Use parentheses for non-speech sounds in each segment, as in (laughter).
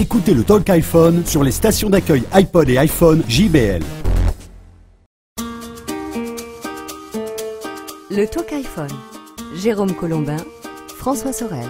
Écoutez le Talk iPhone sur les stations d'accueil iPod et iPhone JBL. Le Talk iPhone. Jérôme Colombin, François Sorel.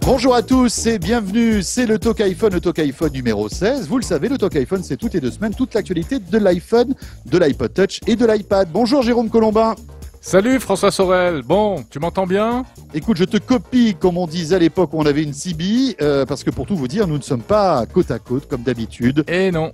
Bonjour à tous et bienvenue, c'est le Talk iPhone, le Talk iPhone numéro 16. Vous le savez, le Talk iPhone, c'est toutes les deux semaines toute l'actualité de l'iPhone, de l'iPod Touch et de l'iPad. Bonjour Jérôme Colombin. Salut François Sorel. Bon, tu m'entends bien? Écoute, je te copie comme on disait à l'époque où on avait une CB, euh, parce que pour tout vous dire, nous ne sommes pas côte à côte comme d'habitude. Eh non.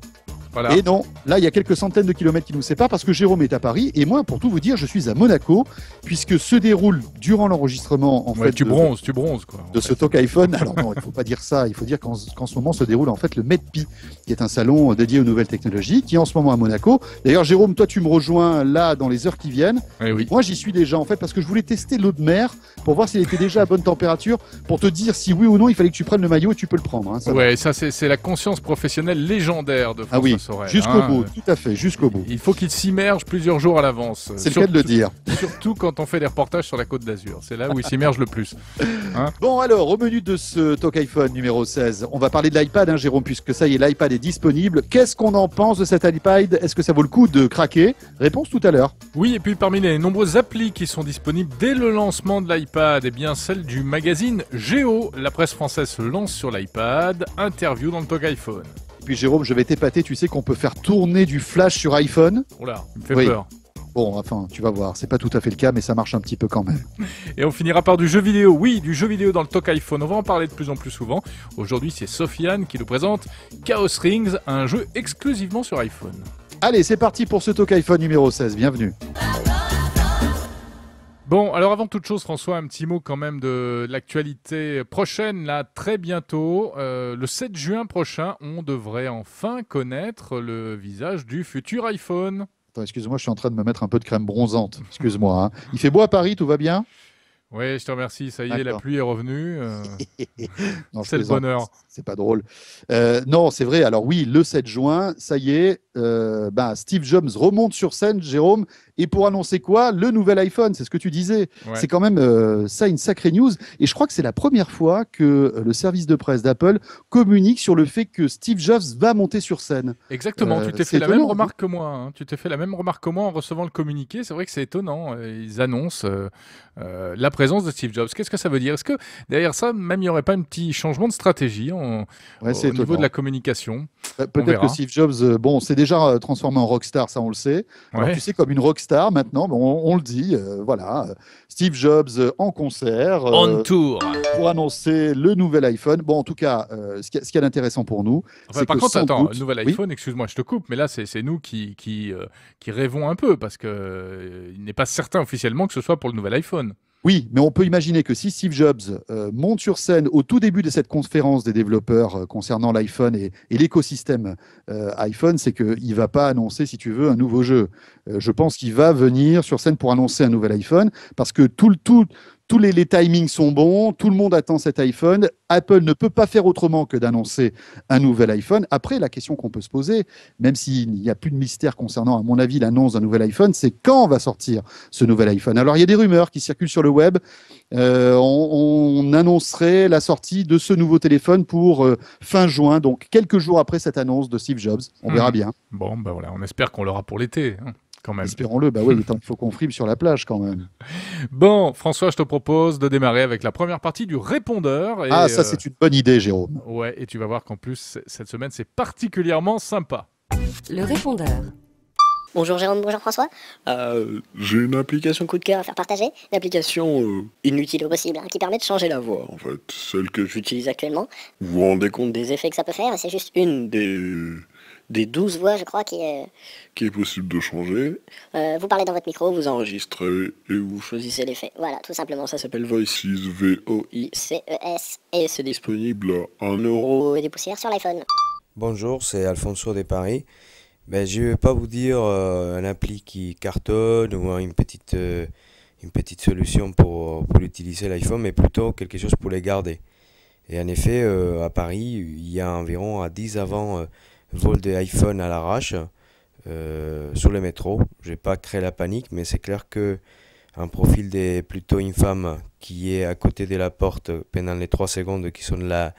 Voilà. Et non, là il y a quelques centaines de kilomètres qui nous séparent parce que Jérôme est à Paris et moi, pour tout vous dire, je suis à Monaco puisque se déroule durant l'enregistrement en Ouais, fait tu de- bronzes, tu bronzes quoi. de ce talk iPhone. Alors non, il faut pas dire ça. Il faut dire qu'en ce moment se déroule en fait le MEDPI, qui est un salon dédié aux nouvelles technologies, qui est en ce moment à Monaco. D'ailleurs, Jérôme, toi, tu me rejoins là dans les heures qui viennent. Eh oui. Moi, j'y suis déjà en fait parce que je voulais tester l'eau de mer pour voir s'il était déjà à bonne température, pour te dire si oui ou non il fallait que tu prennes le maillot et tu peux le prendre. hein, ça va. Ouais, ça c'est la conscience professionnelle légendaire de Ah François oui, Sorel. jusqu'au hein. bout, tout à fait, jusqu'au bout. Il faut qu'il s'immerge plusieurs jours à l'avance. C'est le cas de le dire. (laughs) Surtout quand on fait des reportages sur la Côte d'Azur. C'est là où il s'immerge le plus. Bon alors, au menu de ce Talk iPhone numéro 16, on va parler de l'iPad, hein, Jérôme, puisque ça y est, l'iPad est disponible. Qu'est-ce qu'on en pense de cet iPad? Est-ce que ça vaut le coup de craquer? Réponse tout à l'heure. Oui, et puis parmi les nombreuses applis qui sont disponibles dès le lancement de l'iPad, eh bien celle du magazine Géo. La presse française se lance sur l'iPad. Interview dans le Talk iPhone. Et puis Jérôme, je vais t'épater, tu sais qu'on peut faire tourner du flash sur iPhone. Oh là, il me fait Oui. peur. Bon, enfin, tu vas voir, c'est pas tout à fait le cas, mais ça marche un petit peu quand même. (laughs) Et on finira par du jeu vidéo. Oui, du jeu vidéo dans le Talk iPhone. On va en parler de plus en plus souvent. Aujourd'hui, c'est Sofiane qui nous présente Chaos Rings, un jeu exclusivement sur iPhone. Allez, c'est parti pour ce Talk iPhone numéro 16, bienvenue. Bon, alors avant toute chose, François, un petit mot quand même de l'actualité prochaine, là, très bientôt. Euh, le 7 juin prochain, on devrait enfin connaître le visage du futur iPhone. Attends, excuse-moi, je suis en train de me mettre un peu de crème bronzante. Excuse-moi. hein. Il fait beau à Paris, tout va bien? Oui, je te remercie. Ça y est, la pluie est revenue. euh, (laughs) Non, c'est le bonheur. C'est pas drôle. Euh, non, c'est vrai. Alors oui, le 7 juin, ça y est, euh, bah, Steve Jobs remonte sur scène, Jérôme, et pour annoncer quoi? Le nouvel iPhone, c'est ce que tu disais. Ouais. C'est quand même euh, ça une sacrée news. Et je crois que c'est la première fois que euh, le service de presse d'Apple communique sur le fait que Steve Jobs va monter sur scène. Exactement, Euh, tu t'es c'est fait la même remarque que moi. hein. Tu t'es fait la même remarque que moi en recevant le communiqué. C'est vrai que c'est étonnant. Ils annoncent euh, la présence de Steve Jobs. Qu'est-ce que ça veut dire? Est-ce que derrière ça, même il n'y aurait pas un petit changement de stratégie en- Ouais, au c'est niveau de la communication? On Peut-être que Steve Jobs, bon, s'est déjà transformé en rockstar, ça on le sait. Alors, Ouais. tu sais, comme une rockstar maintenant, bon, on, on le dit, euh, voilà. Steve Jobs euh, en concert. euh, tour. pour annoncer le nouvel iPhone. Bon, en tout cas, euh, ce qui ce qui est intéressant pour nous, Enfin, par que contre, sans attends, doute- le nouvel Oui. iPhone, excuse-moi, je te coupe, mais là, c'est nous qui, qui, euh, qui rêvons un peu parce que euh, il n'est pas certain officiellement que ce soit pour le nouvel iPhone. Oui, mais on peut imaginer que si Steve Jobs euh, monte sur scène au tout début de cette conférence des développeurs euh, concernant l'iPhone et, l'écosystème euh, iPhone, c'est qu'il ne va pas annoncer, si tu veux, un nouveau jeu. Je pense qu'il va venir sur scène pour annoncer un nouvel iPhone parce que tout le tout. Tous les, les timings sont bons, tout le monde attend cet iPhone. Apple ne peut pas faire autrement que d'annoncer un nouvel iPhone. Après, la question qu'on peut se poser, même s'il n'y a plus de mystère concernant, à mon avis, l'annonce d'un nouvel iPhone, c'est quand va sortir ce nouvel iPhone? Alors, il y a des rumeurs qui circulent sur le web. Euh, on, on annoncerait la sortie de ce nouveau téléphone pour euh, fin juin, donc quelques jours après cette annonce de Steve Jobs. On Mhm. verra bien. Bon, ben voilà, on espère qu'on l'aura pour l'été, hein, quand même. Espérons-le. Bah oui, (laughs) il faut qu'on frime sur la plage quand même. Bon, François, je te propose de démarrer avec la première partie du répondeur. Et, ah, ça, euh, c'est une bonne idée, Jérôme. Ouais, et tu vas voir qu'en plus, cette semaine, c'est particulièrement sympa. Le répondeur. Bonjour Jérôme, bonjour François. Euh, J'ai une application coup de cœur à faire partager. Une application euh, inutile au possible, hein, qui permet de changer la voix, en fait. Celle que j'utilise actuellement. Vous vous rendez compte des effets que ça peut faire C'est juste une des, des 12 voix, je crois, qui est... qui est possible de changer. euh, vous parlez dans votre micro, vous enregistrez et vous choisissez l'effet. Voilà, tout simplement, ça s'appelle Voices V-O-I-C-E-S. Et c'est disponible à 1 euro. et des poussières sur l'iPhone. Bonjour, c'est Alfonso de Paris. Ben, je ne vais pas vous dire euh, un appli qui cartonne ou une petite, euh, une petite solution pour, pour utiliser l'iPhone, mais plutôt quelque chose pour les garder. Et en effet, euh, à Paris, il y a environ à 10 avant vol d'iPhone à l'arrache euh, sur le métro. Je vais pas créer la panique, mais c'est clair que un profil des plutôt infâme qui est à côté de la porte pendant les 3 secondes qui sont la,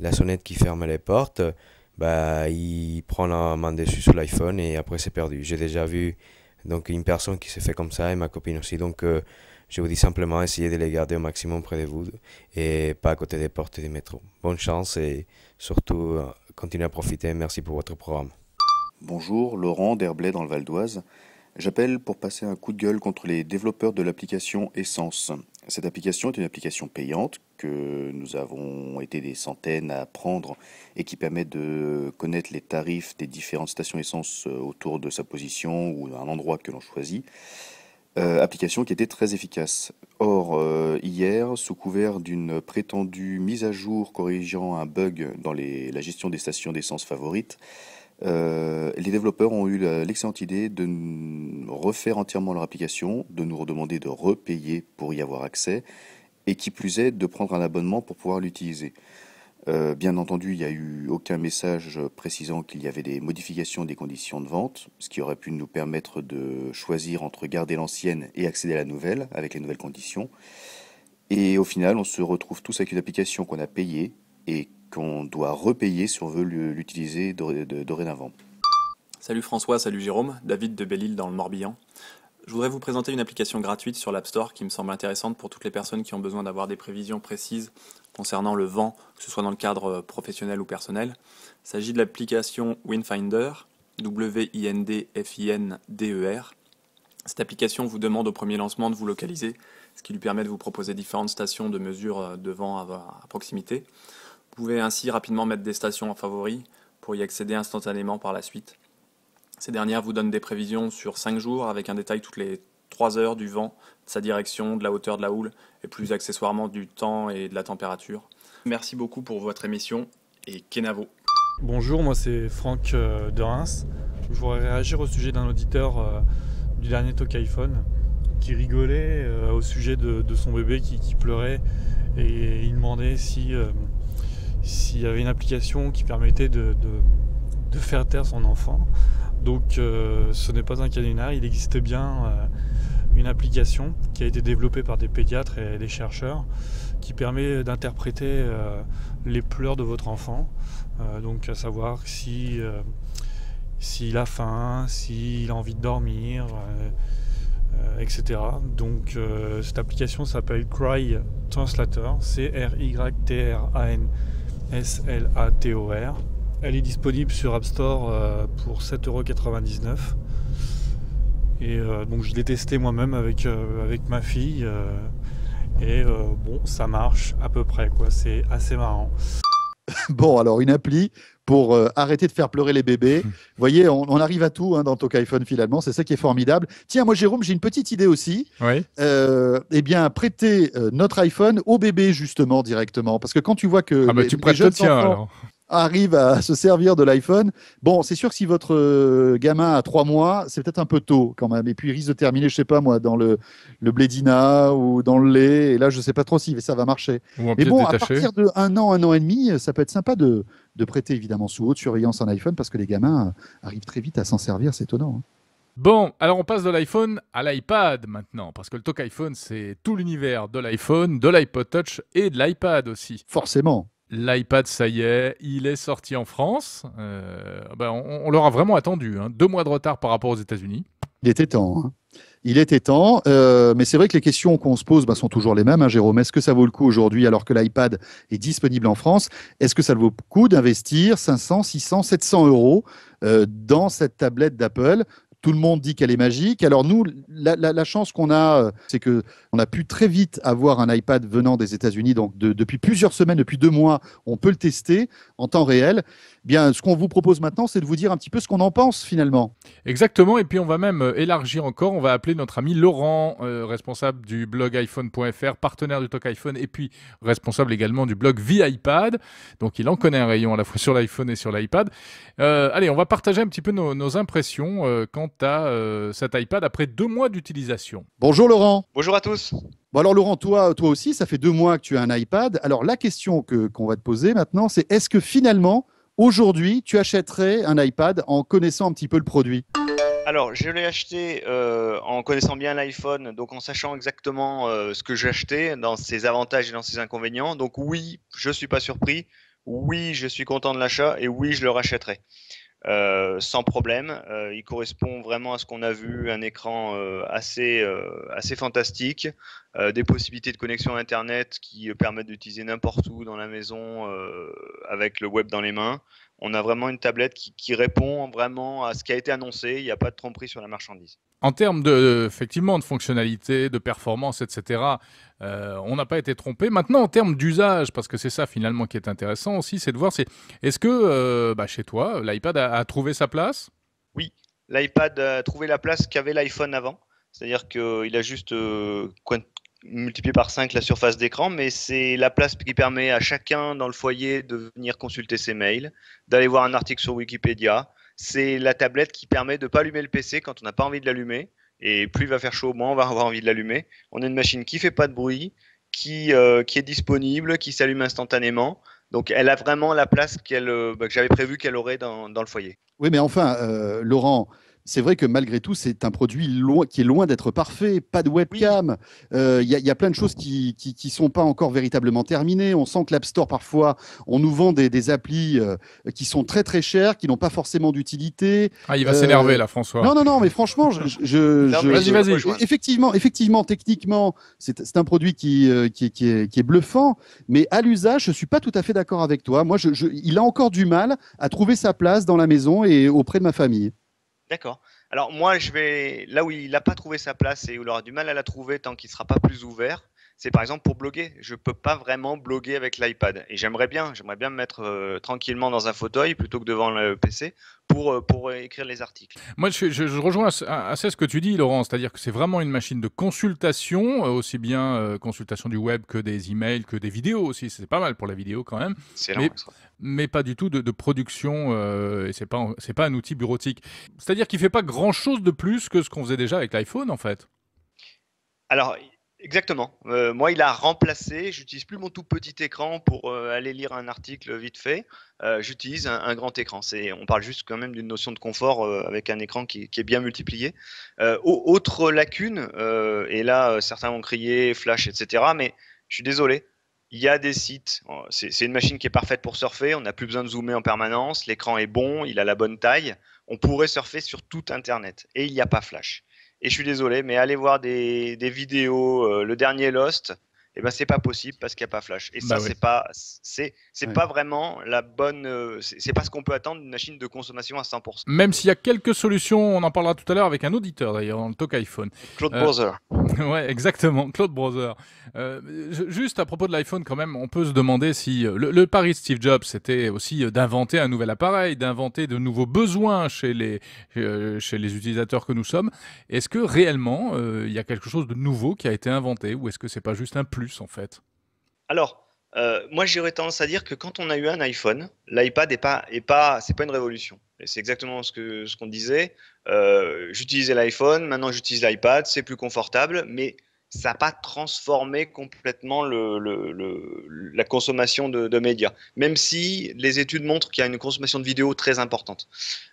la sonnette qui ferme les portes, bah, il prend la main dessus sur l'iPhone et après c'est perdu. J'ai déjà vu donc une personne qui s'est fait comme ça et ma copine aussi. Donc euh, je vous dis simplement essayez de les garder au maximum près de vous et pas à côté des portes des métros. Bonne chance et surtout euh, continuez à profiter. Merci pour votre programme. Bonjour, Laurent d'Herblay dans le Val d'Oise. J'appelle pour passer un coup de gueule contre les développeurs de l'application Essence. Cette application est une application payante que nous avons été des centaines à prendre et qui permet de connaître les tarifs des différentes stations essence euh, autour de sa position ou d'un endroit que l'on choisit. Euh, application qui était très efficace. Or, euh, hier, sous couvert d'une prétendue mise à jour corrigeant un bug dans la gestion des stations d'essence favorites, euh, les développeurs ont eu l'excellente idée de refaire entièrement leur application, de nous redemander de repayer pour y avoir accès, et qui plus est, de prendre un abonnement pour pouvoir l'utiliser. Euh, bien entendu, il n'y a eu aucun message précisant qu'il y avait des modifications des conditions de vente, ce qui aurait pu nous permettre de choisir entre garder l'ancienne et accéder à la nouvelle avec les nouvelles conditions. Et au final, on se retrouve tous avec une application qu'on a payée et qu'on doit repayer si on veut l'utiliser dorénavant. Salut François, salut Jérôme, David de Belle-Île dans le Morbihan. Je voudrais vous présenter une application gratuite sur l'App Store qui me semble intéressante pour toutes les personnes qui ont besoin d'avoir des prévisions précises concernant le vent, que ce soit dans le cadre euh, professionnel ou personnel. Il s'agit de l'application Windfinder, W-I-N-D-F-I-N-D-E-R. Cette application vous demande au premier lancement de vous localiser, ce qui lui permet de vous proposer différentes stations de mesure euh, de vent à proximité. Vous pouvez ainsi rapidement mettre des stations en favori pour y accéder instantanément par la suite. Ces dernières vous donnent des prévisions sur 5 jours avec un détail toutes les 3 heures du vent, de sa direction, de la hauteur de la houle et plus accessoirement du temps et de la température. Merci beaucoup pour votre émission et Kenavo. Bonjour, moi c'est Franck euh, de Reims. Je voudrais réagir au sujet d'un auditeur euh, du dernier talk iPhone qui rigolait euh, au sujet de, son bébé qui, pleurait et il demandait si s'il y avait une application qui permettait de, faire taire son enfant. Donc euh, ce n'est pas un canular, il existe bien euh, une application qui a été développée par des pédiatres et des chercheurs qui permet d'interpréter euh, les pleurs de votre enfant. donc à savoir si s'il a faim, s'il a envie de dormir, etc. Donc cette application s'appelle Cry Translator, C-R-Y-T-R-A-N. S-L-A-T-O-R. Elle est disponible sur App Store euh, pour 7,99€. Et euh, donc je l'ai testé moi-même avec, euh, avec ma fille. et bon, ça marche à peu près, quoi. C'est assez marrant. (laughs) bon, alors une appli pour arrêter de faire pleurer les bébés. Vous voyez, on, arrive à tout hein, dans Talk iPhone finalement, c'est ça qui est formidable. Tiens, moi Jérôme, j'ai une petite idée aussi. Oui. eh bien, prêter notre iPhone au bébé justement directement, parce que quand tu vois que ah bah, tu prêtes le tien alors arrive à se servir de l'iPhone. Bon, c'est sûr que si votre euh, gamin a trois mois, c'est peut-être un peu tôt quand même. Et puis il risque de terminer, je sais pas moi, dans le, le blédina ou dans le lait. Et là, je sais pas trop si ça va marcher. Mais bon, à partir de un an, un an et demi, ça peut être sympa de, de prêter évidemment sous haute surveillance un iPhone parce que les gamins euh, arrivent très vite à s'en servir. C'est étonnant. Hein. Bon, alors on passe de l'iPhone à l'iPad maintenant, parce que le Talk iPhone, c'est tout l'univers de l'iPhone, de l'iPod Touch et de l'iPad aussi. Forcément. L'iPad, ça y est, il est sorti en France. Euh, ben on, l'aura vraiment attendu. Hein. Deux mois de retard par rapport aux États-Unis. Il était temps. Hein. Il était temps, euh, mais c'est vrai que les questions qu'on se pose ben, sont toujours les mêmes, hein, Jérôme. Est-ce que ça vaut le coup aujourd'hui, alors que l'iPad est disponible en France Est-ce que ça vaut le coup d'investir 500, 600, 700 euros euh, dans cette tablette d'Apple tout le monde dit qu'elle est magique. Alors nous, la, chance qu'on a, euh, c'est que on a pu très vite avoir un iPad venant des États-Unis. Donc depuis plusieurs semaines, depuis deux mois, on peut le tester en temps réel. Bien, ce qu'on vous propose maintenant, c'est de vous dire un petit peu ce qu'on en pense finalement. Exactement, et puis on va même euh, élargir encore. On va appeler notre ami Laurent, euh, responsable du blog iPhone.fr, partenaire du Talk iPhone, et puis responsable également du blog iPad. Donc il en connaît un rayon à la fois sur l'iPhone et sur l'iPad. Euh, allez, on va partager un petit peu nos, impressions quant à cet iPad après deux mois d'utilisation. Bonjour Laurent. Bonjour à tous. Bon alors Laurent, toi, toi aussi, ça fait deux mois que tu as un iPad. Alors la question que qu'on va te poser maintenant, c'est est-ce que finalement Aujourd'hui, tu achèterais un iPad en connaissant un petit peu le produit? Alors, je l'ai acheté euh, en connaissant bien l'iPhone, donc en sachant exactement euh, ce que j'ai acheté, dans ses avantages et dans ses inconvénients. Donc oui, je ne suis pas surpris. oui, je suis content de l'achat et oui, je le rachèterai. Euh, sans problème. Euh, il correspond vraiment à ce qu'on a vu, un écran euh, assez, assez fantastique, des possibilités de connexion Internet qui permettent d'utiliser n'importe où dans la maison avec le web dans les mains. On a vraiment une tablette qui, qui répond vraiment à ce qui a été annoncé. Il n'y a pas de tromperie sur la marchandise. En termes de, effectivement, de fonctionnalité, de performance, etc., euh, on n'a pas été trompé. Maintenant, en termes d'usage, parce que c'est ça finalement qui est intéressant aussi, c'est de voir, c'est est-ce que euh, bah, chez toi, l'iPad a, trouvé sa place? Oui, l'iPad a trouvé la place qu'avait l'iPhone avant. C'est-à-dire qu'il a juste euh, multiplié par 5 la surface d'écran, mais c'est la place qui permet à chacun dans le foyer de venir consulter ses mails, d'aller voir un article sur Wikipédia, c'est la tablette qui permet de ne pas allumer le PC quand on n'a pas envie de l'allumer. Et plus il va faire chaud, moins on va avoir envie de l'allumer. On a une machine qui fait pas de bruit, qui, euh, qui est disponible, qui s'allume instantanément. Donc elle a vraiment la place euh, bah, que j'avais prévu qu'elle aurait dans, dans, le foyer. Oui, mais enfin, euh, Laurent, c'est vrai que malgré tout, c'est un produit qui est loin d'être parfait. Pas de webcam. Il euh, y, a plein de choses qui ne sont pas encore véritablement terminées. On sent que l'App Store, parfois, on nous vend des, applis euh, qui sont très très chères, qui n'ont pas forcément d'utilité. Ah, il va s'énerver là, François. Non, non, non, mais franchement, je, vas-y, vas-y. Effectivement, effectivement, techniquement, c'est un produit qui, euh, qui, est, qui, est, bluffant, mais à l'usage, je ne suis pas tout à fait d'accord avec toi. Moi, il a encore du mal à trouver sa place dans la maison et auprès de ma famille. D'accord. Alors moi, je vais là où il n'a pas trouvé sa place et où il aura du mal à la trouver tant qu'il ne sera pas plus ouvert, c'est par exemple pour bloguer. Je peux pas vraiment bloguer avec l'iPad. Et j'aimerais bien, j'aimerais bien me mettre euh, tranquillement dans un fauteuil plutôt que devant le PC pour, euh, pour écrire les articles. Moi, je, je, rejoins assez ce que tu dis, Laurent. C'est-à-dire que c'est vraiment une machine de consultation, euh, aussi bien consultation du web que des emails, que des vidéos aussi. C'est pas mal pour la vidéo quand même. Mais, mais, pas du tout de, production. et c'est pas, c'est pas un outil bureautique. C'est-à-dire qu'il fait pas grand-chose de plus que ce qu'on faisait déjà avec l'iPhone, en fait. Alors, Exactement. Euh, moi, il a remplacé. J'utilise plus mon tout petit écran pour euh, aller lire un article vite fait. Euh, j'utilise un, grand écran. On parle juste quand même d'une notion de confort avec un écran qui, est bien multiplié. autre lacune, et là, certains vont crier flash, etc. Mais je suis désolé. Il y a des sites. C'est une machine qui est parfaite pour surfer. On n'a plus besoin de zoomer en permanence. L'écran est bon. Il a la bonne taille. On pourrait surfer sur tout Internet. Et il n'y a pas flash. Et je suis désolé, mais allez voir des, des vidéos, euh, le dernier Lost, eh ben c'est pas possible parce qu'il n'y a pas Flash. Et ça, bah c'est pas, c'est, c'est pas vraiment la bonne, euh, c'est pas ce qu'on peut attendre d'une machine de consommation à 100%. Même s'il y a quelques solutions, on en parlera tout à l'heure avec un auditeur d'ailleurs dans le talk iPhone. Claude euh, Browser. (laughs) ouais, exactement, Claude Browser. Euh, juste à propos de l'iPhone, quand même, on peut se demander si le, le pari de Steve Jobs, c'était aussi d'inventer un nouvel appareil, d'inventer de nouveaux besoins chez les, chez les utilisateurs que nous sommes. Est-ce que réellement, il y a quelque chose de nouveau qui a été inventé ou est-ce que c'est pas juste un plus? En fait Alors, euh, moi j'aurais tendance à dire que quand on a eu un iPhone, l'iPad n'est pas, est pas, c'est pas une révolution. C'est exactement ce que ce qu'on disait. Euh, j'utilisais l'iPhone, maintenant j'utilise l'iPad, c'est plus confortable, mais ça n'a pas transformé complètement la consommation de, médias. Même si les études montrent qu'il y a une consommation de vidéos très importante.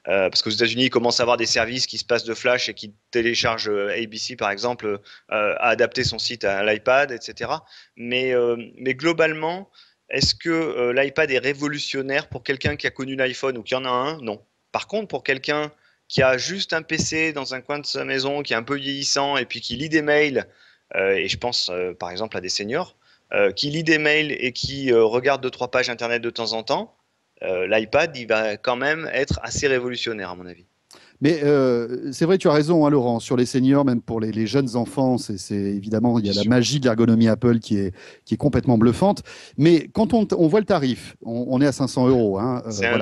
Euh, parce qu'aux États-Unis, ils commencent à avoir des services qui se passent de Flash et qui téléchargent euh, ABC, par exemple, euh, à adapter son site à l'iPad, etc. Mais, mais globalement, est-ce que l'iPad est révolutionnaire pour quelqu'un qui a connu l'iPhone ou qui en a un? Non. Par contre, pour quelqu'un qui a juste un PC dans un coin de sa maison, qui est un peu vieillissant et puis qui lit des mails et je pense euh, par exemple à des seniors, euh, qui lit des mails et qui regarde deux, trois pages Internet de temps en temps, l'iPad, il va quand même être assez révolutionnaire à mon avis. Mais c'est vrai, tu as raison, hein, Laurent. Sur les seniors, même pour les, jeunes enfants, c'est évidemment il y a la magie de l'ergonomie Apple qui est qui est complètement bluffante. Mais quand on, on voit le tarif, on, est à 500 euros. Hein,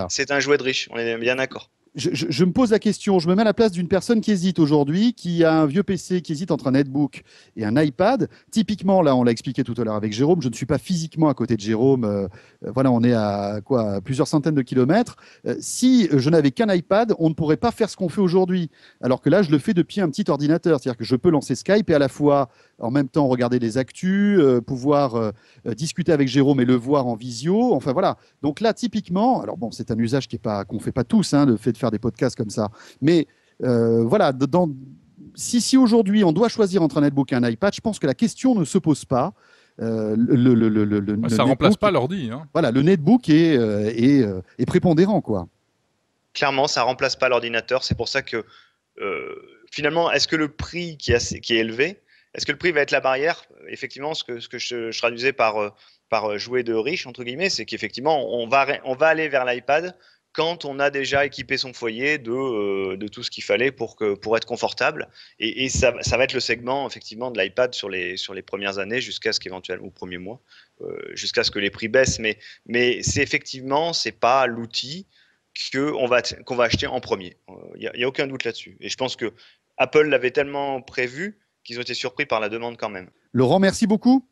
c'est un, jouet de riche. On est bien d'accord je, me pose la question, je me mets à la place d'une personne qui hésite aujourd'hui, qui a un vieux PC, qui hésite entre un netbook et un iPad. Typiquement, là, on l'a expliqué tout à l'heure avec Jérôme, je ne suis pas physiquement à côté de Jérôme. Euh, euh, voilà, on est à plusieurs centaines de kilomètres. Euh, si je n'avais qu'un iPad, on ne pourrait pas faire ce qu'on fait aujourd'hui. Alors que là, je le fais depuis un petit ordinateur, c'est-à-dire que je peux lancer Skype et à la fois en même temps regarder des actus, pouvoir discuter avec Jérôme et le voir en visio. Enfin voilà. Donc là, typiquement, alors bon, c'est un usage qui est pas fait pas tous, hein, le fait de faire des podcasts comme ça. Mais euh, voilà, dans, si, si aujourd'hui on doit choisir entre un netbook et un iPad, je pense que la question ne se pose pas. le, le, le, le, ça remplace pas l'ordi. Hein. Voilà, le netbook est, est, est, prépondérant, quoi. Clairement, ça remplace pas l'ordinateur. C'est pour ça que finalement, est-ce que le prix qui, qui est élevé, est-ce que le prix va être la barrière? Effectivement, ce que, ce que je, je traduisais par, par jouet de riche, entre guillemets, c'est qu'effectivement, on va, on va aller vers l'iPad quand on a déjà équipé son foyer de, euh, tout ce qu'il fallait pour, être confortable. Et, ça, va être le segment effectivement de l'iPad sur les, sur les premières années jusqu'à ce qu'éventuellement, au premier mois, euh, jusqu'à ce que les prix baissent. Mais, c'est effectivement, c'est pas l'outil qu'on va, acheter en premier. Il n'y a, a, aucun doute là-dessus. Et je pense que Apple l'avait tellement prévu qu'ils ont été surpris par la demande quand même. Laurent, merci beaucoup.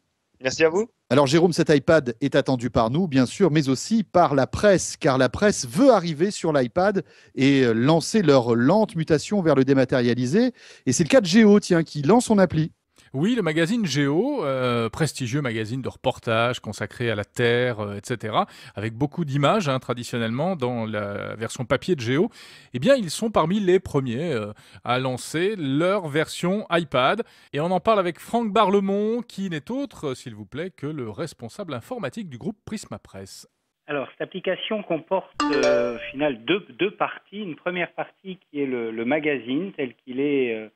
Merci à vous. Alors Jérôme, cet iPad est attendu par nous, bien sûr, mais aussi par la presse, car la presse veut arriver sur l'iPad et euh, lancer leur lente mutation vers le dématérialisé. Et c'est le cas de Géo, qui lance son appli. Oui, le magazine Géo, euh, prestigieux magazine de reportage consacré à la Terre, euh, etc., avec beaucoup d'images hein, traditionnellement dans la version papier de Géo, eh bien, ils sont parmi les premiers euh, à lancer leur version iPad. Et on en parle avec Franck Barlemont, qui n'est autre, s'il vous plaît, que le responsable informatique du groupe Prisma Presse. Alors, cette application comporte au final deux, parties. Une première partie qui est le, magazine tel qu'il est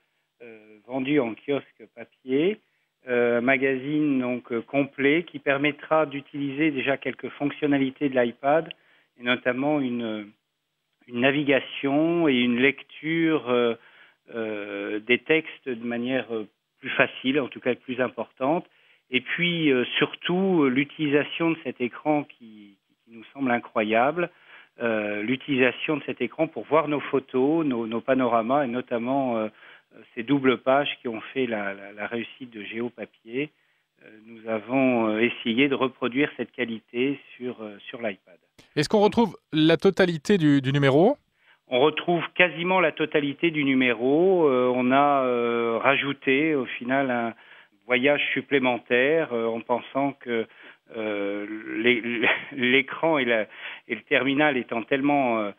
vendu en kiosque papier, euh, magazine donc euh, complet qui permettra d'utiliser déjà quelques fonctionnalités de l'iPad et notamment une, navigation et une lecture euh, des textes de manière plus facile, en tout cas plus importante. Et puis surtout l'utilisation de cet écran qui, nous semble incroyable, l'utilisation de cet écran pour voir nos photos, nos, panoramas et notamment euh, ces doubles pages qui ont fait la, réussite de Géopapier, euh, nous avons euh, essayé de reproduire cette qualité sur, sur l'iPad. Est-ce qu'on retrouve la totalité du, numéro? On retrouve quasiment la totalité du numéro. on a rajouté au final un voyage supplémentaire en pensant que l'écran et, et, le terminal étant tellement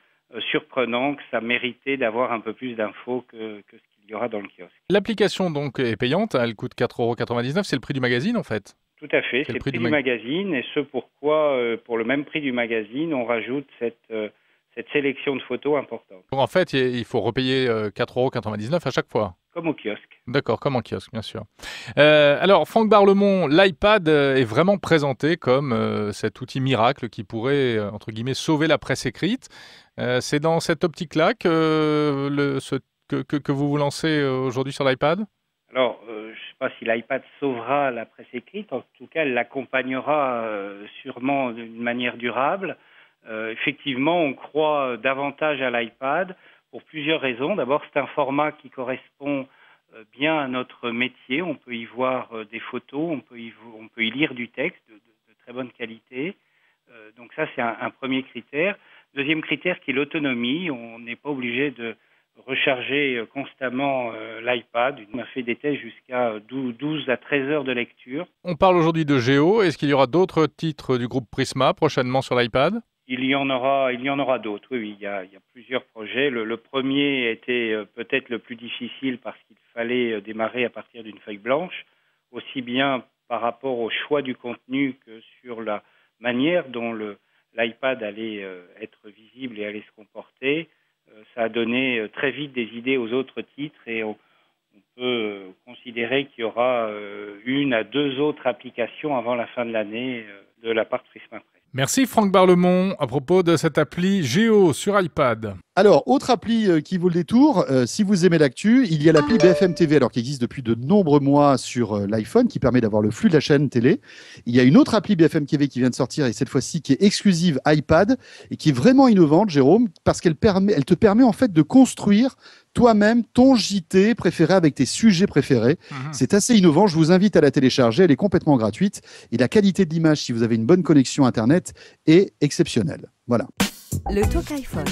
surprenants que ça méritait d'avoir un peu plus d'infos que, que, y aura dans le kiosque. L'application donc est payante, elle coûte 4,99€, c'est le prix du magazine en fait Tout à fait, c'est le prix, du, magazine et ce pourquoi, euh, pour le même prix du magazine, on rajoute cette, euh, cette sélection de photos importante. Donc en fait, il faut repayer 4,99€ euh, à chaque fois comme au kiosque. D'accord, comme en kiosque, bien sûr. alors, Franck Barlemont, l'iPad est vraiment présenté comme cet outil miracle qui pourrait, entre guillemets, sauver la presse écrite. c'est dans cette optique-là que le, ce que, vous vous lancez euh, aujourd'hui sur l'iPad? Alors, euh, je ne sais pas si l'iPad sauvera la presse écrite, en tout cas, elle l'accompagnera euh, sûrement d'une manière durable. effectivement, on croit davantage à l'iPad pour plusieurs raisons. D'abord, c'est un format qui correspond bien à notre métier. On peut y voir des photos, on peut y, lire du texte de, très bonne qualité. donc ça, c'est un, un, premier critère. Deuxième critère qui est l'autonomie. On n'est pas obligé de recharger euh, constamment euh, l'iPad. On a fait des tests jusqu'à 12 à 13 heures de lecture. On parle aujourd'hui de Géo. Est-ce qu'il y aura d'autres titres du groupe Prisma prochainement sur l'iPad? Il y en aura, il y en aura d'autres. Oui, il, y a, plusieurs projets. Le, premier était euh, peut-être le plus difficile parce qu'il fallait démarrer à partir d'une feuille blanche, aussi bien par rapport au choix du contenu que sur la manière dont l'iPad allait être visible et allait se comporter. Euh, ça a donné euh, très vite des idées aux autres titres et on, peut euh, considérer qu'il y aura une à deux autres applications avant la fin de l'année de la part Prisma Merci Franck Barlemont à propos de cette appli Géo sur iPad. Alors, autre appli euh, qui vaut le détour, euh, si vous aimez l'actu, il y a l'appli BFM TV, alors qui existe depuis de nombreux mois sur euh, l'iPhone, qui permet d'avoir le flux de la chaîne télé. Il y a une autre appli BFM TV qui vient de sortir, et cette fois-ci qui est exclusive iPad, et qui est vraiment innovante, Jérôme, parce qu'elle te permet en fait de construire toi-même ton JT préféré avec tes sujets préférés. Mhm. C'est assez innovant, je vous invite à la télécharger, elle est complètement gratuite, et la qualité de l'image, si vous avez une bonne connexion Internet, est exceptionnelle. Voilà. Le Talk iPhone.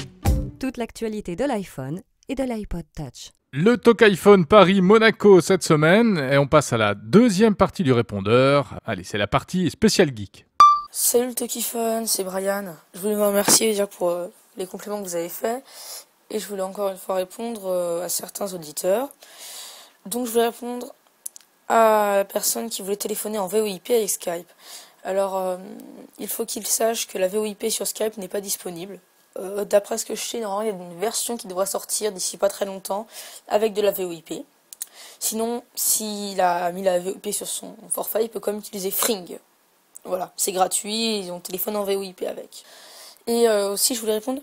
Toute l'actualité de l'iPhone et de l'iPod Touch. Le Talk iPhone Paris-Monaco cette semaine et on passe à la deuxième partie du répondeur. Allez, c'est la partie spéciale geek. Salut le Talk iPhone, c'est Brian. Je voulais vous remercier déjà pour euh, les compléments que vous avez faits et je voulais encore une fois répondre euh, à certains auditeurs. Donc je voulais répondre à la personne qui voulait téléphoner en VoIP avec Skype. Alors, euh, il faut qu'il sache que la VoIP sur Skype n'est pas disponible. Euh, d'après ce que je sais, normalement, il y a une version qui devra sortir d'ici pas très longtemps avec de la VoIP. Sinon, s'il a mis la VoIP sur son forfait, il peut quand même utiliser Fring. Voilà, c'est gratuit, ils ont téléphone en VoIP avec. Et aussi, je voulais répondre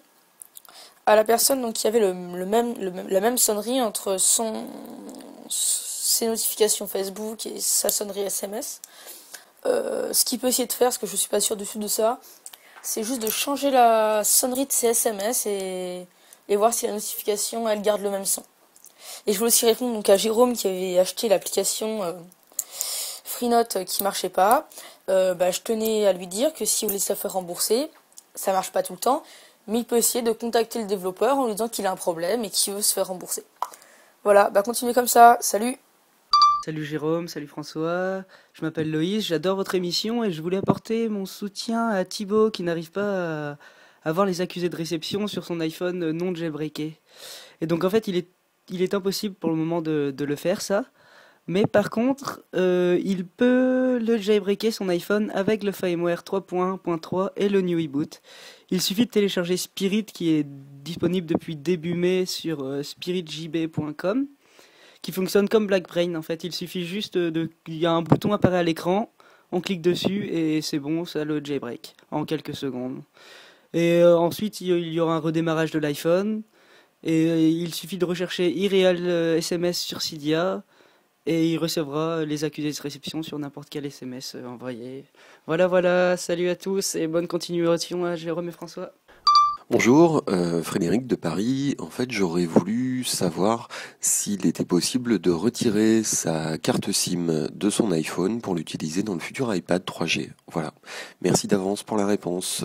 à la personne donc, qui avait le, même, la même sonnerie entre son, ses notifications Facebook et sa sonnerie SMS. Euh, ce qu'il peut essayer de faire, parce que je suis pas sûr dessus de ça, c'est juste de changer la sonnerie de ses SMS et, et voir si la notification elle garde le même son. Et je voulais aussi répondre donc à Jérôme qui avait acheté l'application euh, FreeNote qui marchait pas. Euh, bah, je tenais à lui dire que si vous voulez se faire rembourser, ça marche pas tout le temps, mais il peut essayer de contacter le développeur en lui disant qu'il a un problème et qu'il veut se faire rembourser. Voilà, bah continuez comme ça, salut Salut Jérôme, salut François, je m'appelle Loïs, j'adore votre émission et je voulais apporter mon soutien à Thibaut qui n'arrive pas à avoir les accusés de réception sur son iPhone non jailbreaké. Et donc en fait il est, il est impossible pour le moment de, de le faire ça, mais par contre euh, il peut le jailbreaker son iPhone avec le firmware 3.1.3 et le New eBoot. Il suffit de télécharger Spirit qui est disponible depuis début mai sur euh, spiritjb.com qui fonctionne comme BlackBrain en fait. Il suffit juste de, il y a un bouton apparaît à l'écran, on clique dessus et c'est bon, ça le jailbreak en quelques secondes. Et euh, ensuite il y aura un redémarrage de l'iPhone et il suffit de rechercher iReal SMS sur Cydia et il recevra les accusés de réception sur n'importe quel SMS euh, envoyé. Voilà, voilà, salut à tous et bonne continuation à Jérôme et François. Bonjour, euh, Frédéric de Paris. En fait, j'aurais voulu savoir s'il était possible de retirer sa carte SIM de son iPhone pour l'utiliser dans le futur iPad 3G. Voilà. Merci d'avance pour la réponse.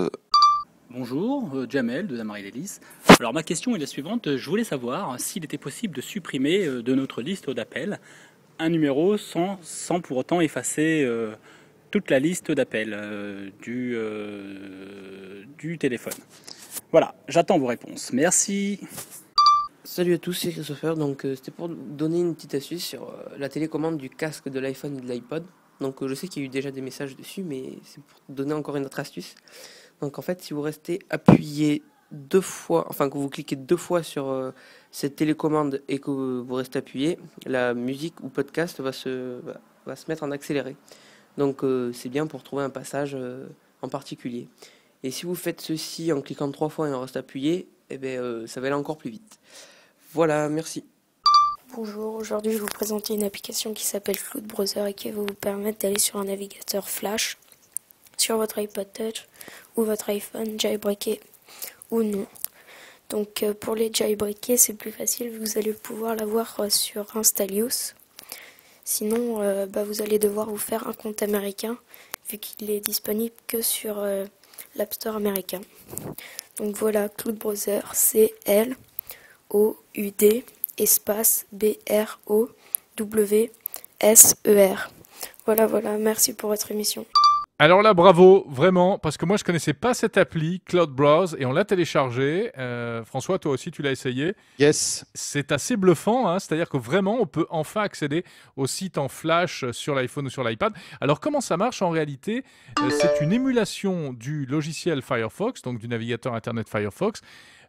Bonjour, euh, Jamel de Damary Lélis. Alors ma question est la suivante. Je voulais savoir s'il était possible de supprimer euh, de notre liste d'appels un numéro sans, sans pour autant effacer toute la liste d'appels du, du téléphone. Voilà, j'attends vos réponses. Merci. Salut à tous, c'est Christopher. Donc, euh, c'était pour donner une petite astuce sur euh, la télécommande du casque de l'iPhone et de l'iPod. Donc, euh, je sais qu'il y a eu déjà des messages dessus, mais c'est pour donner encore une autre astuce. Donc, en fait, si vous restez appuyé deux fois, enfin que vous cliquez deux fois sur cette télécommande et que vous restez appuyé, la musique ou podcast va se, va se mettre en accéléré. Donc, c'est bien pour trouver un passage en particulier. Et si vous faites ceci en cliquant trois fois et en reste appuyé, eh bien, euh, ça va aller encore plus vite. Voilà, merci. Bonjour, aujourd'hui je vais vous présenter une application qui s'appelle Cloud Browser et qui va vous permettre d'aller sur un navigateur Flash sur votre iPod Touch ou votre iPhone jailbreaké non. Donc euh, pour les jailbreakés c'est plus facile, vous allez pouvoir l'avoir euh, sur Instalius. Sinon bah, vous allez devoir vous faire un compte américain vu qu'il est disponible que sur l'App Store américain. Donc voilà, Cloud Browser, C-L-O-U-D, espace B-R-O-W-S-E-R. Voilà, voilà, merci pour votre émission. Alors là, bravo, vraiment, parce que moi je connaissais pas cette appli Cloud Browse et on l'a téléchargée. Euh, François, toi aussi, tu l'as essayé. Yes. C'est assez bluffant, hein, c'est-à-dire que vraiment, on peut enfin accéder au site en flash sur l'iPhone ou sur l'iPad. Alors comment ça marche en réalité? Euh, C'est une émulation du logiciel Firefox, donc du navigateur Internet Firefox.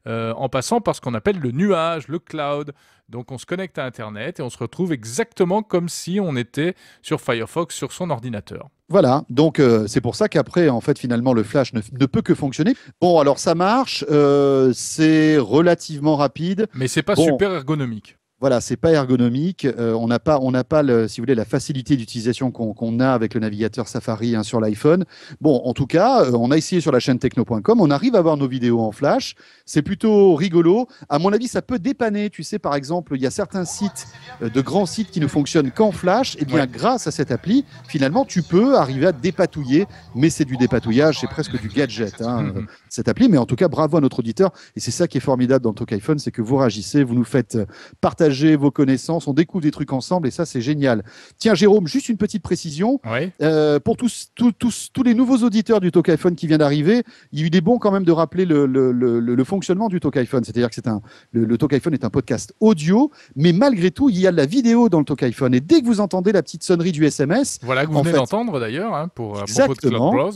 Euh, en passant par ce qu'on appelle le nuage, le cloud. Donc on se connecte à Internet et on se retrouve exactement comme si on était sur Firefox sur son ordinateur. Voilà, donc euh, c'est pour ça qu'après, en fait, finalement, le flash ne, peut que fonctionner. Bon, alors ça marche, euh, c'est relativement rapide. Mais c'est pas super ergonomique. Voilà, c'est pas ergonomique. Euh, on n'a pas, on n'a pas, le, si vous voulez, la facilité d'utilisation qu'on a avec le navigateur Safari hein, sur l'iPhone. Bon, en tout cas, euh, on a essayé sur la chaîne techno.com. On arrive à voir nos vidéos en flash. C'est plutôt rigolo. À mon avis, ça peut dépanner. Tu sais, par exemple, il y a certains sites, euh, de grands sites qui ne fonctionnent qu'en flash. Et eh bien, grâce à cette appli, finalement, tu peux arriver à dépatouiller. Mais c'est du dépatouillage, c'est presque du gadget hein, mhm. cette appli. Mais en tout cas, bravo à notre auditeur. Et c'est ça qui est formidable dans le Talk iPhone, c'est que vous réagissez, vous nous faites partager partagez vos connaissances, on découvre des trucs ensemble et ça, c'est génial. Tiens, Jérôme, juste une petite précision. Euh, pour tous, tous, tous, tous les nouveaux auditeurs du Talk iPhone qui vient d'arriver, il est bon quand même de rappeler le, le, le, le fonctionnement du Talk iPhone. C'est-à-dire que c'est un, le, le Talk iPhone est un podcast audio, mais malgré tout, il y a de la vidéo dans le Talk iPhone. Et dès que vous entendez la petite sonnerie du SMS. Voilà, que vous venez d'entendre d'ailleurs, hein, pour, de Cloud Bros.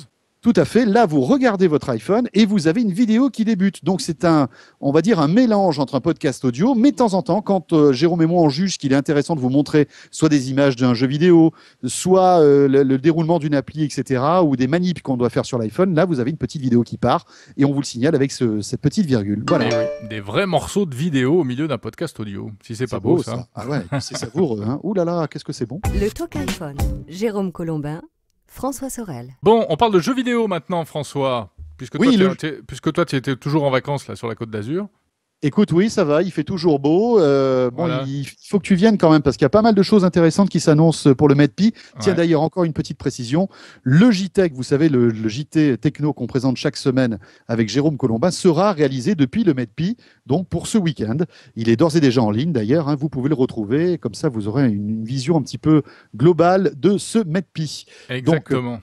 Tout à fait. Là, vous regardez votre iPhone et vous avez une vidéo qui débute. Donc, c'est un, on va dire, un mélange entre un podcast audio, mais de temps en temps, quand euh, Jérôme et moi on juge qu'il est intéressant de vous montrer soit des images d'un jeu vidéo, soit euh, le, le, déroulement d'une appli, etc., ou des manips qu'on doit faire sur l'iPhone, là, vous avez une petite vidéo qui part et on vous le signale avec ce, cette petite virgule. Voilà. Oui, des vrais morceaux de vidéo au milieu d'un podcast audio. Si c'est pas beau, beau ça. ça. Ah ouais, c'est savoureux. Hein. Ouh là là, qu'est-ce que c'est bon. Le Talk iPhone. Jérôme Colombin François Sorel. Bon, on parle de jeux vidéo maintenant, François. Puisque oui, toi, le... puisque toi, tu étais toujours en vacances là sur la côte d'Azur. Écoute, oui, ça va, il fait toujours beau. Euh, bon, il faut que tu viennes quand même parce qu'il y a pas mal de choses intéressantes qui s'annoncent pour le MEDPI. Tiens, ouais. d'ailleurs, encore une petite précision. Le JTEC, vous savez, le, le JT techno qu'on présente chaque semaine avec Jérôme Colombin sera réalisé depuis le MEDPI, donc pour ce week-end. Il est d'ores et déjà en ligne d'ailleurs, hein, vous pouvez le retrouver. Comme ça, vous aurez une, une vision un petit peu globale de ce MEDPI. Exactement. Donc,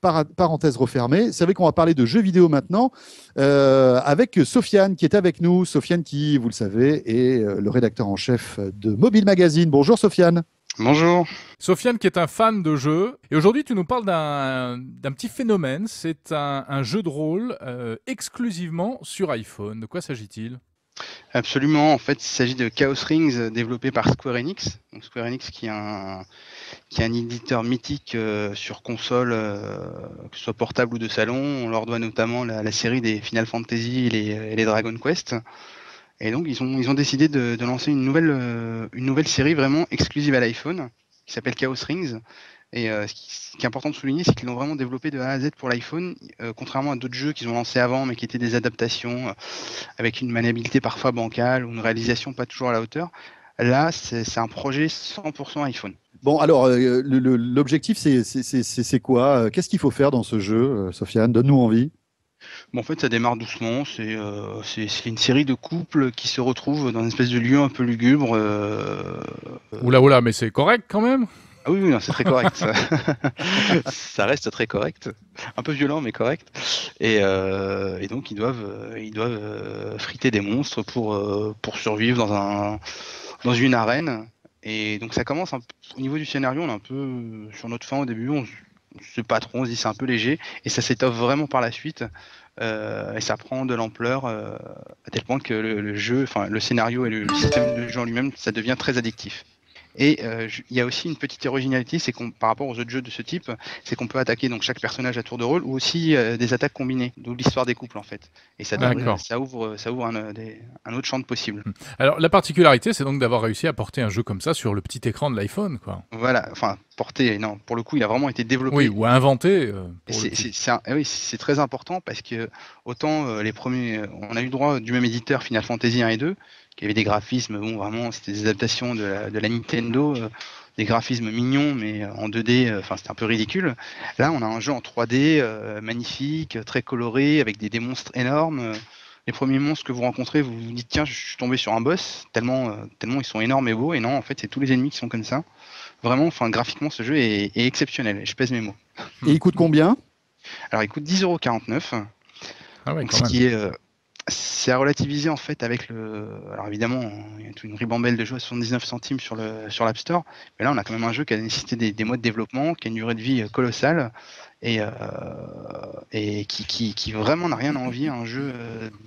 parenthèse refermée. Vous savez qu'on va parler de jeux vidéo maintenant euh, avec Sofiane qui est avec nous. Sofiane qui, vous le savez, est euh, le rédacteur en chef de Mobile Magazine. Bonjour Sofiane. Bonjour. Sofiane qui est un fan de jeux. Et aujourd'hui, tu nous parles d'un petit phénomène. C'est un, un, jeu de rôle euh, exclusivement sur iPhone. De quoi s'agit-il? Absolument. En fait, il s'agit de Chaos Rings développé par Square Enix. Donc Square Enix qui est un, qui est un éditeur mythique euh, sur console, euh, que ce soit portable ou de salon. On leur doit notamment la, série des Final Fantasy et les, Dragon Quest. Et donc ils ont, ils ont décidé de, lancer une nouvelle, euh, une nouvelle série vraiment exclusive à l'iPhone, qui s'appelle Chaos Rings. Et ce, qui, est important de souligner, c'est qu'ils l'ont vraiment développé de A à Z pour l'iPhone, contrairement à d'autres jeux qu'ils ont lancés avant, mais qui étaient des adaptations avec une maniabilité parfois bancale ou une réalisation pas toujours à la hauteur. Là, c'est un projet 100% iPhone. Bon, alors, euh, l'objectif, c'est quoi? Qu'est-ce qu'il faut faire dans ce jeu, Sofiane? Donne-nous envie. Bon, en fait, ça démarre doucement. C'est euh, une série de couples qui se retrouvent dans une espèce de lieu un peu lugubre. Euh, oula, oula, mais c'est correct quand même? Ah oui, oui c'est très correct. Ça. (laughs) ça. reste très correct. Un peu violent, mais correct. Et, euh, et donc, ils doivent, ils doivent friter des monstres pour, pour survivre dans, un, dans une arène. Et donc, ça commence au niveau du scénario, on est un peu sur notre fin au début. On, c'est pas trop, on se dit c'est un peu léger, et ça s'étoffe vraiment par la suite, euh, et ça prend de l'ampleur euh, à tel point que le, jeu, enfin le scénario et le système de jeu en lui-même, ça devient très addictif. Et euh, il y a aussi une petite originalité, c'est qu'on par rapport aux autres jeux de ce type, c'est qu'on peut attaquer donc chaque personnage à tour de rôle ou aussi euh, des attaques combinées, d'où l'histoire des couples en fait. Et ça, donne, ça ouvre, ça ouvre un, des, un, autre champ de possible. Alors la particularité, c'est donc d'avoir réussi à porter un jeu comme ça sur le petit écran de l'iPhone, quoi. Voilà, enfin porté, non, pour le coup, il a vraiment été développé. Oui, ou inventé. Euh, c'est eh oui, très important parce que autant euh, les premiers, on a eu droit du même éditeur Final Fantasy 1 et 2 il y avait des graphismes, bon, vraiment, c'était des adaptations de la, de la Nintendo, euh, des graphismes mignons, mais en 2D, enfin, c'était un peu ridicule. Là, on a un jeu en 3D, euh, magnifique, très coloré, avec des, des, monstres énormes. Les premiers monstres que vous rencontrez, vous vous dites, tiens, je suis tombé sur un boss, tellement, euh, tellement ils sont énormes et beaux, et non, en fait, c'est tous les ennemis qui sont comme ça. Vraiment, enfin, graphiquement, ce jeu est, est exceptionnel, je pèse mes mots. Et il coûte combien? Alors, il coûte 10,49€. Ah ouais, donc, ce qui est c'est à relativiser en fait avec le. Alors évidemment, il y a une ribambelle de jeux à 79 centimes sur le sur l'App Store, mais là on a quand même un jeu qui a nécessité des, des mois de développement, qui a une durée de vie colossale et, euh, et qui, qui, qui, vraiment n'a rien à envier à un jeu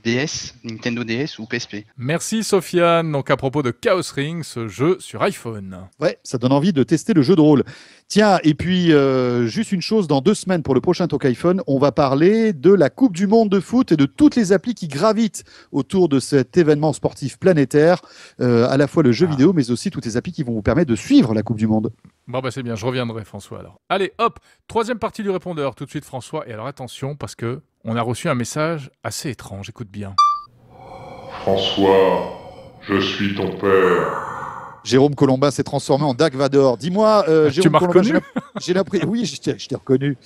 DS, Nintendo DS ou PSP. Merci Sofiane. Donc à propos de Chaos Ring, ce jeu sur iPhone. Ouais, ça donne envie de tester le jeu de rôle. Tiens, et puis euh, juste une chose, dans deux semaines pour le prochain Talk iPhone, on va parler de la Coupe du Monde de foot et de toutes les applis qui gravitent autour de cet événement sportif planétaire, euh, à la fois le jeu ah. vidéo, mais aussi toutes les applis qui vont vous permettre de suivre la Coupe du Monde. Bon bah c'est bien, je reviendrai François alors. Allez, hop, troisième partie du répondeur tout de suite François. Et alors attention parce que on a reçu un message assez étrange, écoute bien. François, je suis ton père. Jérôme Colombin s'est transformé en Dark Vador. Dis-moi, euh, tu m'as reconnu J'ai l'impression. (laughs) Oui, je t'ai reconnu.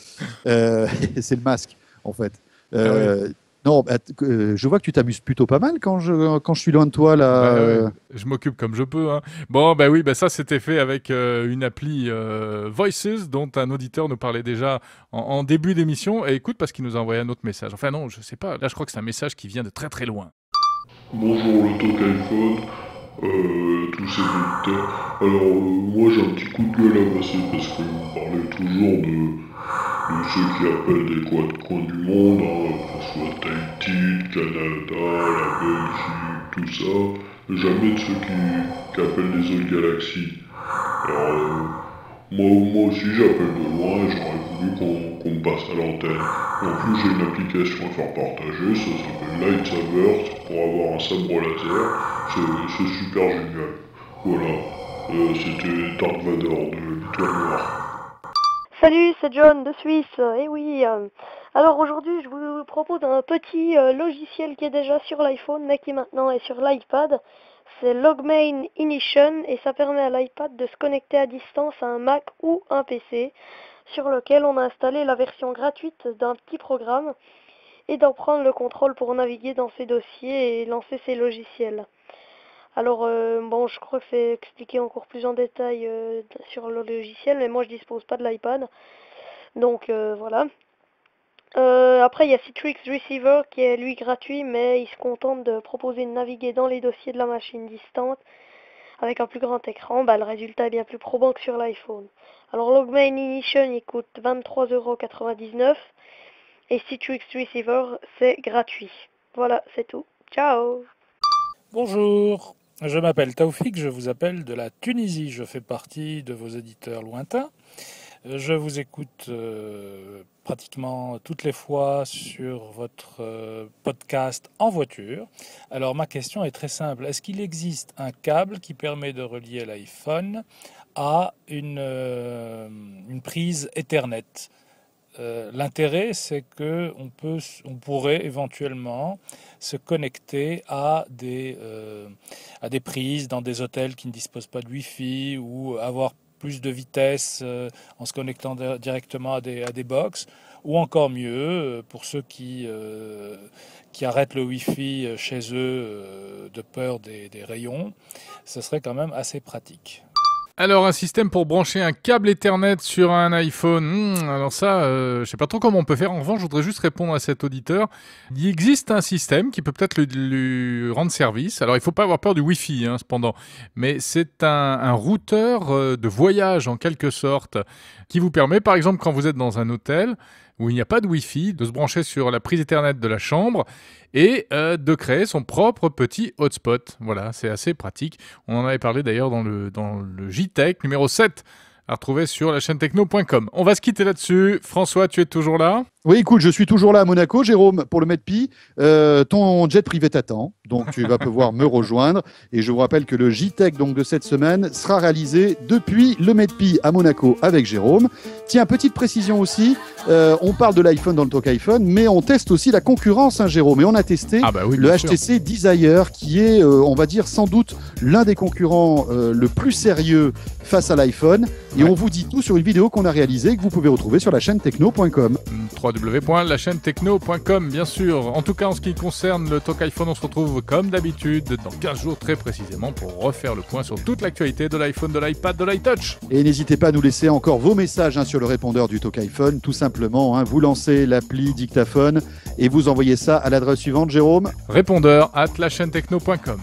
Euh, (laughs) c'est le masque, en fait. Euh, ah ouais. Non, bah, euh, je vois que tu t'amuses plutôt pas mal quand je, quand je suis loin de toi là. Euh. je m'occupe comme je peux. hein. Bon, bah oui, bah ça c'était fait avec euh, une appli euh, Voices dont un auditeur nous parlait déjà en, en début d'émission. Et écoute, parce qu'il nous a envoyé un autre message. Enfin non, je sais pas. Là, je crois que c'est un message qui vient de très très loin. Bonjour le talk iPhone, euh, tous ces auditeurs. Alors euh, moi j'ai un petit coup de gueule à passer parce que vous parlez toujours de, de ceux qui appellent des quatre coins du monde, hein, que ce soit Tahiti, Canada, la Belgique, tout ça, mais jamais de ceux qui, qui appellent les autres galaxies. Alors euh, moi, aussi j'appelle de loin et j'aurais voulu qu'on me passe à l'antenne. En plus j'ai une application à faire partager, ça s'appelle Lightsaber, c'est pour avoir un sabre laser, c'est c'est super génial. Voilà, Euh, c'était Dark Vador de l'Étoile Noire. Salut, c'est John de Suisse. Eh oui. euh, alors aujourd'hui, je vous propose un petit euh, logiciel qui est déjà sur l'iPhone, mais qui maintenant est sur l'iPad. C'est Logmain Ignition et ça permet à l'iPad de se connecter à distance à un Mac ou un PC sur lequel on a installé la version gratuite d'un petit programme et d'en prendre le contrôle pour naviguer dans ses dossiers et lancer ses logiciels. Alors, euh, bon, je crois que c'est expliqué encore plus en détail euh, sur le logiciel, mais moi je dispose pas de l'iPad. Donc euh, voilà. Après, il y a Citrix Receiver qui est lui gratuit, mais il se contente de proposer de naviguer dans les dossiers de la machine distante avec un plus grand écran. Bah, le résultat est bien plus probant que sur l'iPhone. Alors, Logmain Ignition il coûte 23,99€ et Citrix Receiver c'est gratuit. Voilà, c'est tout. Ciao Bonjour, je m'appelle Taoufik, je vous appelle de la Tunisie. Je fais partie de vos éditeurs lointains. Je vous écoute euh, pratiquement toutes les fois sur votre euh, podcast en voiture. Alors ma question est très simple. Est-ce qu'il existe un câble qui permet de relier l'iPhone à une, euh, une prise Ethernet? Euh, L'intérêt, c'est que on pourrait éventuellement se connecter à des, euh, à des prises dans des hôtels qui ne disposent pas de Wi-Fi ou avoir plus de vitesse euh, en se connectant di- directement à des, à des ou encore mieux, pour ceux qui, qui arrêtent le Wi-Fi chez eux de peur des, des rayons, ce serait quand même assez pratique. Alors, un système pour brancher un câble Ethernet sur un iPhone. Hmm, alors ça, euh, je sais pas trop comment on peut faire. En revanche, je voudrais juste répondre à cet auditeur. Il existe un système qui peut peut-être lui, rendre service. Alors, il faut pas avoir peur du Wi-Fi, hein, cependant. Mais c'est un, un routeur euh, de voyage, en quelque sorte, qui vous permet, par exemple, quand vous êtes dans un hôtel où il n'y a pas de Wi-Fi, de se brancher sur la prise Ethernet de la chambre et euh, de créer son propre petit hotspot. Voilà, c'est assez pratique. On en avait parlé d'ailleurs dans le, dans le JTech numéro 7 à retrouver sur la chaîne techno.com. On va se quitter là-dessus. François, tu es toujours là? Oui, écoute, je suis toujours là à Monaco, Jérôme, pour le MEDPI. Euh, ton jet privé t'attend, donc tu vas pouvoir me rejoindre. Et je vous rappelle que le JTech donc, de cette semaine sera réalisé depuis le MEDPI à Monaco avec Jérôme. Tiens, petite précision aussi, euh, on parle de l'iPhone dans le talk iPhone, mais on teste aussi la concurrence, hein, Jérôme. Et on a testé Ah bah oui, le sûr. HTC Desire, qui est, euh, on va dire, sans doute l'un des concurrents le plus sérieux face à l'iPhone. Et on vous dit tout sur une vidéo qu'on a réalisée et que vous pouvez retrouver sur la chaîne techno.com. www.lachaînetechno.com, bien sûr. En tout cas, en ce qui concerne le Talk iPhone, on se retrouve comme d'habitude dans 15 jours très précisément pour refaire le point sur toute l'actualité de l'iPhone, de l'iPad, de l'iTouch. Et n'hésitez pas à nous laisser encore vos messages hein, sur le répondeur du Talk iPhone. Tout simplement, hein, vous lancez l'appli dictaphone et vous envoyez ça à l'adresse suivante, Jérôme. Répondeur at lachaînetechno.com.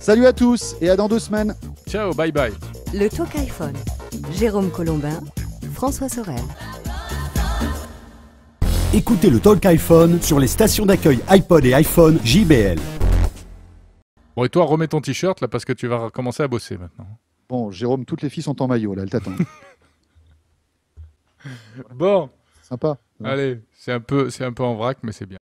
Salut à tous et à dans deux semaines. Ciao, bye bye. Le Talk iPhone. Jérôme Colombin, François Sorel. Écoutez le Talk iPhone sur les stations d'accueil iPod et iPhone JBL. Bon, et toi, remets ton t-shirt là parce que tu vas recommencer à bosser maintenant. Bon, Jérôme, toutes les filles sont en maillot, là, elles t'attendent. (laughs) Bon. Sympa. Allez, c'est un peu, c'est un peu en vrac, mais c'est bien.